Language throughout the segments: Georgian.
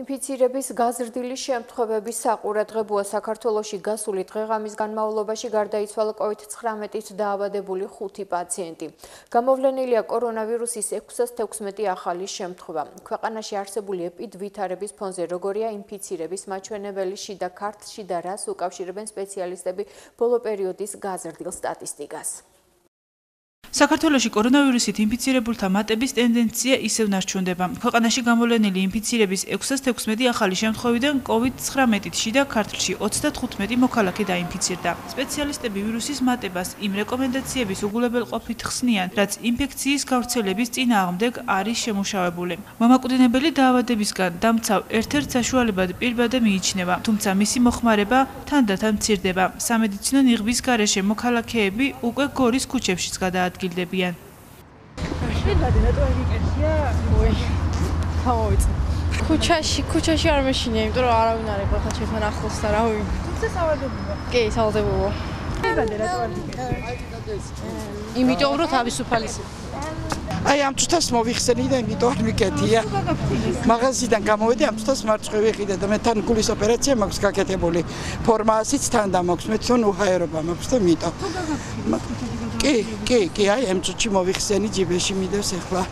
ინფიცირების გაზრდილი შემთხვევების საყურადღებოა საქართველოში გასული დღეღამის განმავლობაში გარდაიცვალა COVID-19-ით დაავადებული 5 პაციენტი. გამოვლენილია კორონავირუსის 616 ახალი შემთხვევა. ქვეყანაში არსებული ეპიდვითარების ფონზე როგორია ინფიცირების მაჩვენებელი შიდა ქართლში და რას უკავშირებენ სპეციალისტები ბოლო პერიოდის გაზრდილ სტატისტიკას? საქართველოში კორონავირუსით ინფიცირებულთა მატების ტენდენცია ისევ ნარჩუნდება. ქვეყანაში გამოვლენილი ინფიცირების 616 ახალი შემთხვევიდან COVID-19-ით შიდა ქართლში 35 მოქალაქე დაინფიცირდა. სპეციალისტები ვირუსის მატებას იმ რეკომენდაციების უგულებელყოფით ხსნიან, რაც ინფექციის გავრცელების წინააღმდეგ არის შემუშავებული. მომაკვდინებელი დაავადებისგან დამცავ ერთ-ერთ საშუალებად პირბადე მიიჩნევა, თუმცა მისი მოხმარება თანდათან მცირდება. სამედიცინო ნიღბის გარეშე მოქალაქეები უკვე გორის ქუჩებშიც გადაადგილდნენ. ადგილდებიან. შეიძლება ნეტვორკი კეთია, მოი. თავოიწ. ქუჩაში, ქუჩაში არ მეშინია, იმიტომ რომ არავინ არ იყო ხა ჩემთან ახლოს და რავი. თუმცა სავალდებულო. კი, სავალდებულო. შეიძლება ნეტვორკი კეთია. იმიტომ რომ თავისუფალისი. აი ამ წუთას მოვიხსენი და იმიტომ არ მიკეთია. მაღაზიიდან გამოვედი ამ წუთას მარცხე ვიყიდე და მე თან გულის ოპერაცია მაქვს გაკეთებული. ფორმაასიც თან დამოქვს, მე თვითონ უჰაერობა მაქვს და მიტო. კი, კი, კი, აი ამ წუთში მოვიხსენი ჯიბეში მიდევს ახლა.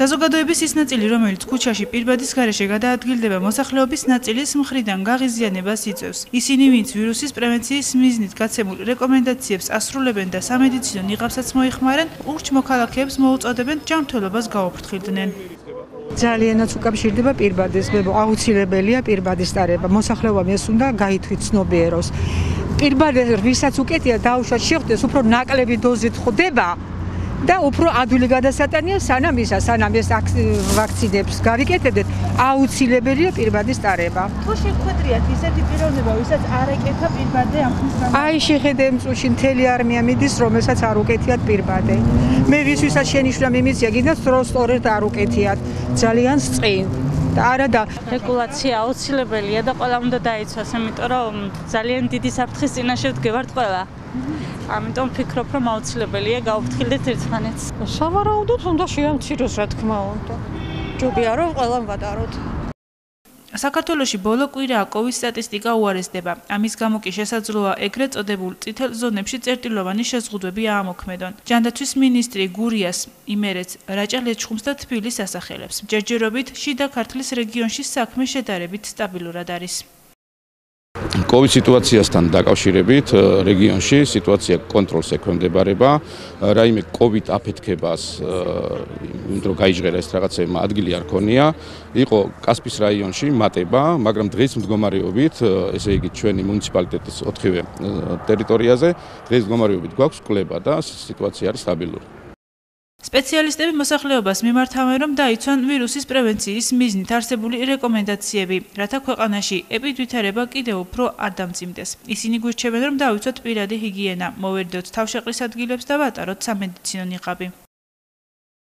საზოგადოების ის ნაწილი, რომელიც ქუჩაში პირბადის გარეშე გადაადგილდება, მოსახლეობის ნაწილის მხრიდან გაღიზიანებას იწევს. ისინი, ვინც ვირუსის პრევენციის მიზნით გაცემულ რეკომენდაციებს ასრულებენ და სამედიცინო ნიღაბსაც მოიხმარენ, ურჩ მოქალაქეებს მოუწოდებენ ჯანმრთელობას გაუფრთხილდნენ. ძალიანაც უკავშირდება პირბადეს, მებო აუცილებელია პირბადის ტარება. მოსახლეობამ ეს უნდა გაითვიცნობიეროს. პირბადე ვისაც უკეთია დაუშვათ შეხვდეს უფრო ნაკლები დოზით ხდება და უფრო ადვილი გადასატანია სანამ ისა სანამ ეს ვაქცინებს გავიკეთებდეთ აუცილებელია პირბადის ტარება. თუ შეხვედრიათ ისეთი პიროვნება ვისაც არ ეკეთა პირბადე ამ ხნის აი შეხედე მწუში მთელი არმია მიდის რომელსაც არ უკეთიათ პირბადე. მე ვისვისაც შენიშვნა მიმიწია კიდე სწორ სწორად არ უკეთიათ. ძალიან სწინ. და არა და რეგულაცია აუცილებელია და ყველა უნდა დაიცვას იმიტომ რომ ძალიან დიდი საფრთხის წინაშე ვდგევართ ყველა ამიტომ ვფიქრობ, რომ აუცილებელია გაუფრთხილდეთ ერთმანეთს. სავარაუდოდ უნდა შეამციროს, რა თქმა უნდა. ჯობია რომ ყველამ ვატაროთ. საქართველოში ბოლო კვირაა კოვის სტატისტიკა უარესდება. ამის გამო კი შესაძლოა ეგრეთ წოდებულ წითელ ზონებში წერტილოვანი შეზღუდვები აამოქმედონ. ჯანდაცვის მინისტრი გურიას იმერეც რაჭა ლეჩხუმს და თბილის ასახელებს. ჯერჯერობით შიდა ქართლის რეგიონში საქმე შედარებით სტაბილურად არის. COVID სიტუაციასთან დაკავშირებით რეგიონში სიტუაცია კონტროლს ექვემდებარება. რაიმე COVID აფეთქებას იმიტომ გაიჟღერა ეს რაღაცეებმა ადგილი არ ქონია. იყო კასპის რაიონში მატება, მაგრამ დღეს მდგომარეობით, ესე იგი ჩვენი მუნიციპალიტეტის 4-ვე ტერიტორიაზე დღეს მდგომარეობით გვაქვს კლება და სიტუაცია არის სტაბილური. სპეციალისტები მოსახლეობას მიმართავენ, რომ დაიცვან ვირუსის პრევენციის მიზნით არსებული რეკომენდაციები, რათა ქვეყანაში ეპიდვითარება კიდევ უფრო არ დამძიმდეს. ისინი გვირჩევენ, რომ დავიცვათ პირადი ჰიგიენა, მოვერდოთ თავშეყრის ადგილებს და ვატაროთ სამედიცინო ნიღაბი.